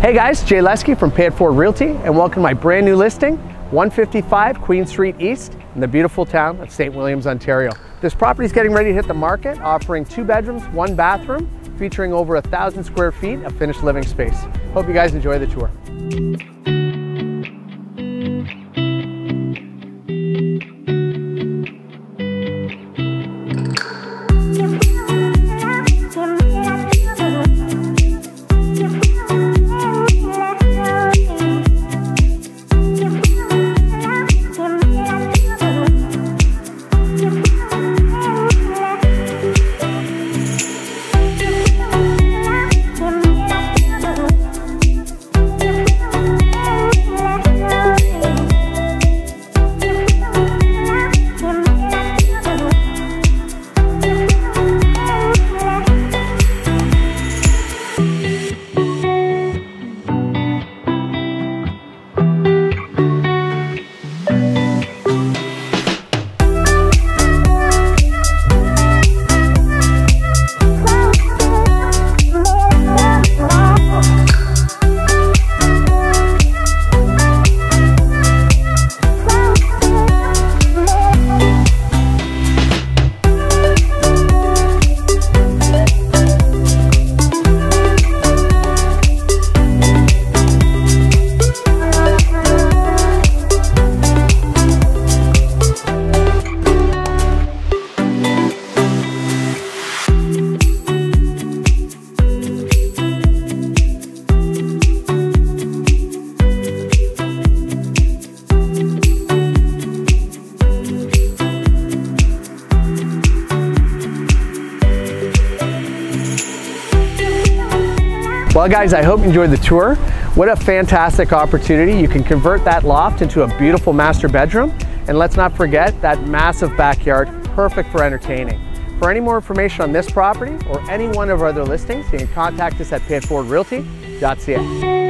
Hey guys, Jay Lesky from Pay It Forward Realty and welcome to my brand new listing, 155 Queen Street East in the beautiful town of St. Williams, Ontario. This property is getting ready to hit the market, offering two bedrooms, one bathroom, featuring over a thousand square feet of finished living space. Hope you guys enjoy the tour. Well guys, I hope you enjoyed the tour. What a fantastic opportunity. You can convert that loft into a beautiful master bedroom. And let's not forget that massive backyard, perfect for entertaining. For any more information on this property or any one of our other listings, you can contact us at payitforwardrealty.ca.